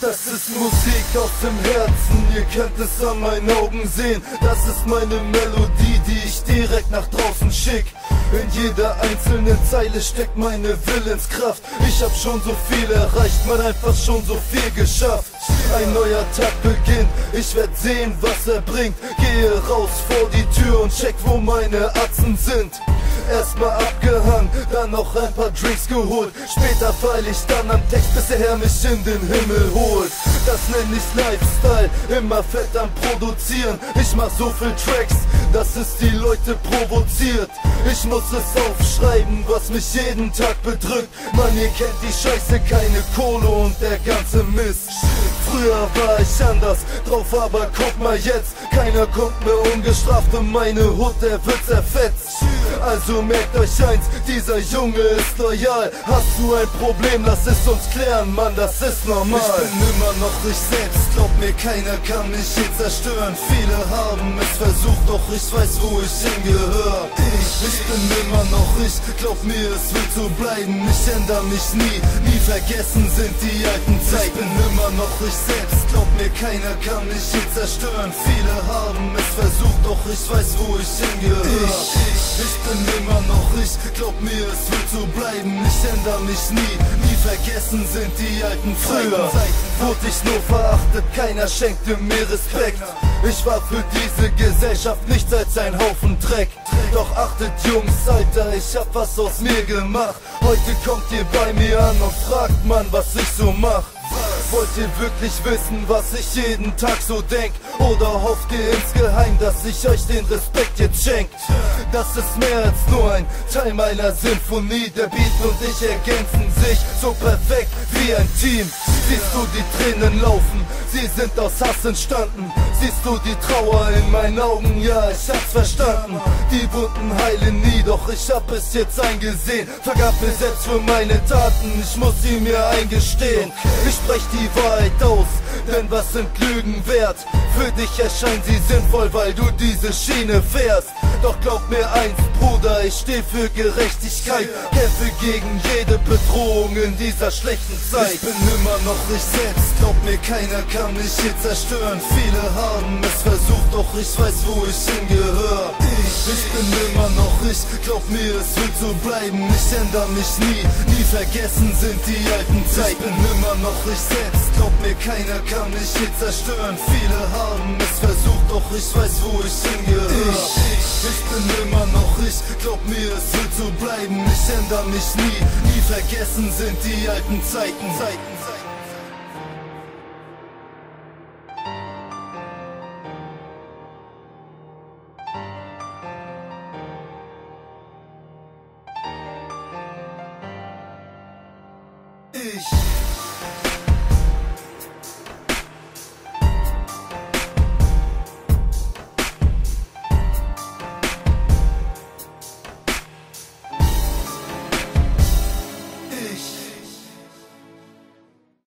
Das ist Musik aus dem Herzen, ihr könnt es an meinen Augen sehen. Das ist meine Melodie, die ich direkt nach draußen schick. In jeder einzelnen Zeile steckt meine Willenskraft. Ich hab schon so viel erreicht, man einfach schon so viel geschafft. Ein neuer Tag beginnt, ich werd sehen, was er bringt. Gehe raus vor die Tür und check, wo meine Atzen sind. Erstmal abgehangen, dann noch ein paar Drinks geholt. Später feil ich dann am Text, bis der Herr mich in den Himmel holt. Das nenn ich Lifestyle, immer fett am Produzieren. Ich mach so viel Tracks, dass es die Leute provoziert. Ich muss es aufschreiben, was mich jeden Tag bedrückt. Man, ihr kennt die Scheiße, keine Kohle und der ganze Mist. Früher war ich anders drauf, aber guck mal jetzt. Keiner kommt mehr ungestraft und meine Hut, der wird zerfetzt. Also merkt euch eins, dieser Junge ist loyal. Hast du ein Problem, lass es uns klären, Mann, das ist normal. Ich bin immer noch ich selbst, glaub mir, keiner kann mich hier zerstören. Viele haben es versucht, doch ich weiß, wo ich hingehör. Ich, ich bin immer noch ich, glaub mir, es wird so bleiben. Ich ändere mich nie, nie vergessen sind die alten Zeiten. Ich bin immer noch ich selbst, glaub mir, keiner kann mich hier zerstören. Viele haben es versucht, doch ich weiß, wo ich hingehör. Ich, ich, ich bin immer noch ich, glaub mir, es wird so bleiben. Ich ändere mich nie, nie vergessen sind die alten Früher. Wurde ich nur verachtet, keiner schenkte mir Respekt. Ich war für diese Gesellschaft nichts als ein Haufen Dreck. Doch achtet Jungs, Alter, ich hab was aus mir gemacht. Heute kommt ihr bei mir an und fragt man, was ich so mach. Wollt ihr wirklich wissen, was ich jeden Tag so denk? Oder hofft ihr insgeheim, dass ich euch den Respekt jetzt schenk? Das ist mehr als nur ein Teil meiner Sinfonie. Der Beat und ich ergänzen sich so perfekt wie ein Team. Siehst du die Tränen laufen, sie sind aus Hass entstanden. Siehst du die Trauer in meinen Augen, ja, ich hab's verstanden. Die Wunden heilen nie, doch ich hab es jetzt eingesehen. Vergab mir selbst für meine Taten, ich muss sie mir eingestehen. Ich sprech die Wahrheit aus, denn was sind Lügen wert? Für dich erscheint sie sinnvoll, weil du diese Schiene fährst. Doch glaub mir eins, Bruder, ich steh für Gerechtigkeit. Kämpfe gegen jede Bedrohung in dieser schlechten Zeit. Ich bin immer noch ich selbst, glaub mir, keiner kann mich hier zerstören. Viele haben es versucht, doch ich weiß, wo ich hingehör. Ich, ich bin immer noch ich, glaub mir, es wird so bleiben. Ich ändere mich nie, nie vergessen sind die alten Zeiten. Ich bin immer noch ich selbst, glaub mir, keiner kann mich hier zerstören. Viele haben es versucht, doch ich weiß, wo ich hingehöre. Ich, ich bin immer noch ich, glaub mir, es wird so bleiben. Ich ändere mich nie, nie vergessen sind die alten Zeiten. Zeiten, Zeiten. Ich